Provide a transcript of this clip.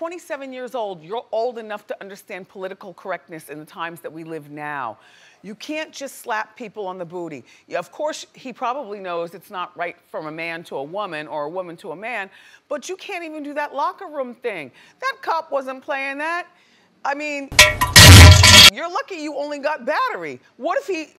27 years old, you're old enough to understand political correctness in the times that we live now. You can't just slap people on the booty. Of course, he probably knows it's not right from a man to a woman or a woman to a man, but you can't even do that locker room thing. That cop wasn't playing that. I mean, you're lucky you only got battery. What if he